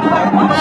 Come on.